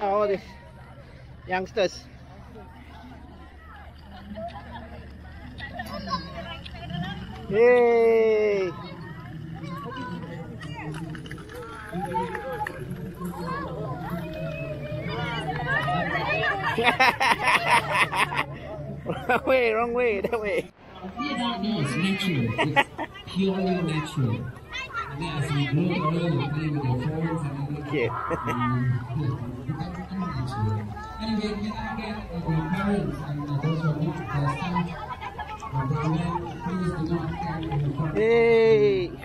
all these youngsters. Yay! wrong way, wrong way, that way. Is natural. It's purely we grow with phones and everything.